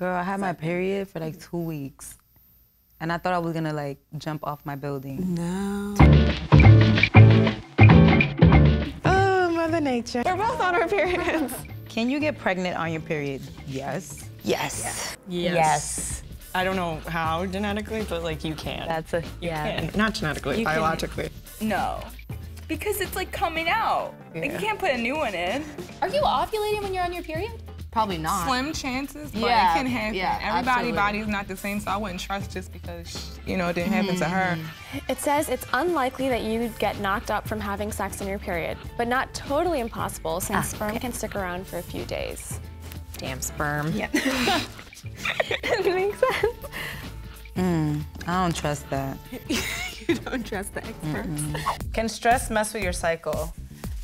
Girl, I had my period for like two weeks. And I thought I was gonna like jump off my building. No. Oh, Mother Nature. We're both on our periods. Can you get pregnant on your period? Yes. Yes. Yes. I don't know how genetically, but like you can. That's a you yeah. can. Not genetically, You can- biologically. No. Because it's like coming out. Like, you can't put a new one in. Are you ovulating when you're on your period? Probably not. slim chances, but Yeah, it can happen. yeah, Everybody's absolutely. body's not the same, so I wouldn't trust just because you know it didn't happen to her. It says it's unlikely that you'd get knocked up from having sex on your period, but not totally impossible since sperm can stick around for a few days. Damn sperm. Yeah. it makes sense. Mm, I don't trust that. you don't trust the experts. Can stress mess with your cycle?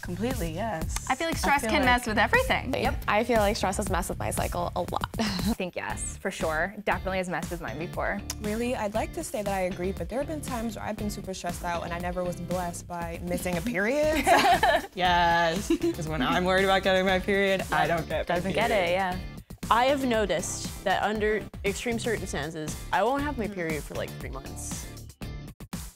Completely, yes. I feel like stress feel can like- mess with everything. Yep. I feel like stress has messed with my cycle a lot. I think yes, for sure. Definitely has messed with mine before. Really, I'd like to say that I agree, but there have been times where I've been super stressed out and I never was blessed by missing a period. Yes. Because when I'm worried about getting my period, I don't get my Doesn't get it, yeah. I have noticed that under extreme circumstances, I won't have my period for like three months.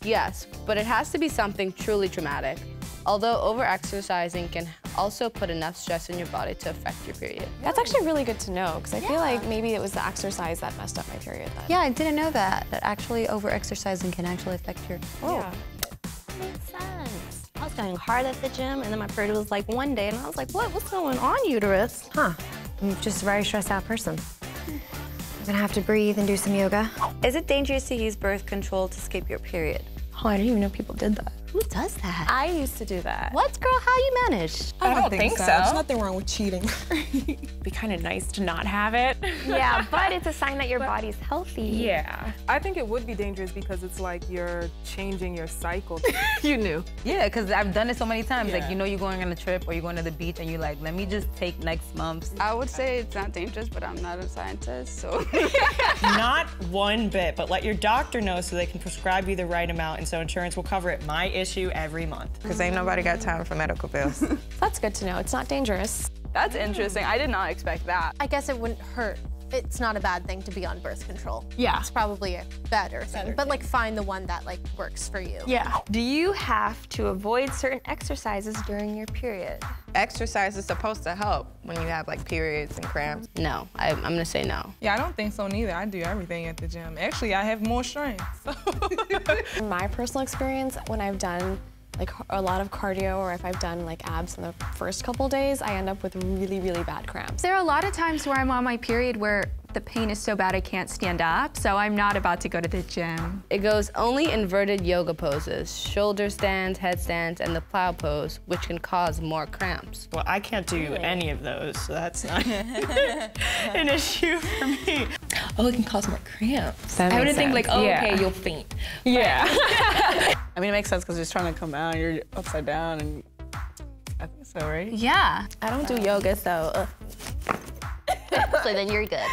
Yes, but it has to be something truly traumatic. Although overexercising can also put enough stress in your body to affect your period. That's actually really good to know because I feel like maybe it was the exercise that messed up my period then. Yeah, I didn't know that. That actually over-exercising can actually affect your. Oh. Yeah. Makes sense. I was going hard at the gym, and then my period was like one day, and I was like, "What? What's going on, uterus?" Huh. I'm just a very stressed out person. I'm gonna have to breathe and do some yoga. Is it dangerous to use birth control to skip your period? Oh, I didn't even know people did that. Who does that? I used to do that. What, girl? How you manage? I don't think so. There's nothing wrong with cheating. It'd be kind of nice to not have it. Yeah, but it's a sign that your body's healthy. Yeah. I think it would be dangerous because it's like you're changing your cycle. you knew. Yeah, because I've done it so many times. Yeah. Like, you know, you're going on a trip or you're going to the beach and you're like, let me just take next month's. I would say it's not dangerous, but I'm not a scientist, so. Not one bit, but let your doctor know so they can prescribe you the right amount and so insurance will cover it. My issue every month. Because ain't nobody got time for medical bills. That's good to know. It's not dangerous. That's interesting. I did not expect that. I guess it wouldn't hurt. It's not a bad thing to be on birth control. Yeah. It's probably a better thing. But like find the one that like works for you. Yeah. Do you have to avoid certain exercises during your period? Exercise is supposed to help when you have like periods and cramps. No, I, I'm gonna say no. Yeah, I don't think so neither. I do everything at the gym. Actually, I have more strength. So. My personal experience, when I've done like a lot of cardio or if I've done like abs in the first couple days, I end up with really, really bad cramps. There are a lot of times where I'm on my period where the pain is so bad I can't stand up, so I'm not about to go to the gym. It goes only inverted yoga poses, shoulder stands, headstands, and the plow pose, which can cause more cramps. Well, I can't do any of those, so that's not an issue for me. Oh, it can cause more cramps. That I makes would think like, oh, Yeah. okay, you'll faint. Yeah. I mean, it makes sense because it's trying to come out, you're upside down, and I think so, right? Yeah. I don't do yoga, so uh. so then you're good.